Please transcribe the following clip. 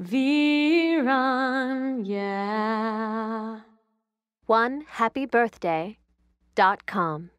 Viran, yeah. One happy birthday dot com.